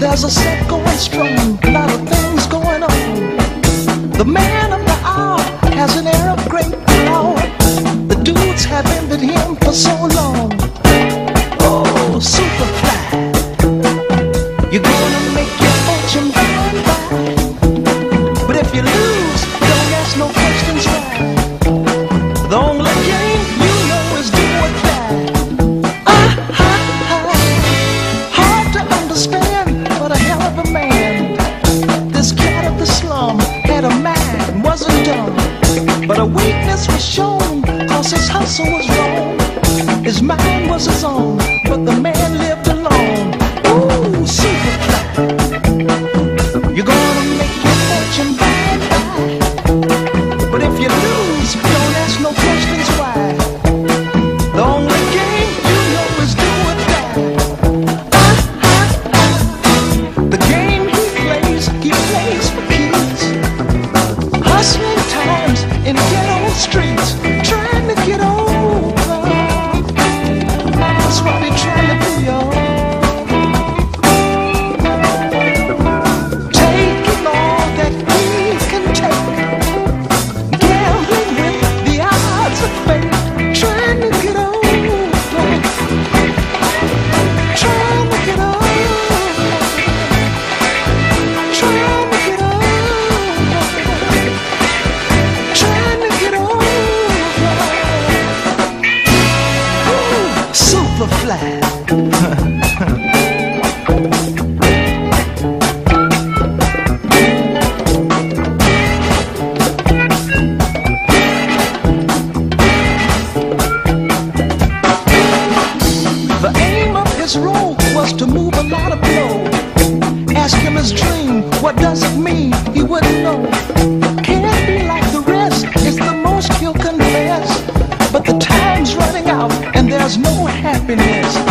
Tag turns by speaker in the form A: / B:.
A: There's a set going strong, a lot The man of the hour has an air of great power. The dudes have envied him for so long. Weakness was shown, cause his hustle was wrong. His mind was his own, but the man lived alone. Ooh, Superfly. You're gonna make your fortune by and by. But if you lose, don't ask no questions why. The only game you know is do or die. The game he plays, he plays for kids. Hustling times in ghetto streets, his role was to move a lot of blow. Ask him his dream, what does it mean? He wouldn't know. Can't be like the rest, is the most he'll confess. But the time's running out and there's no happiness.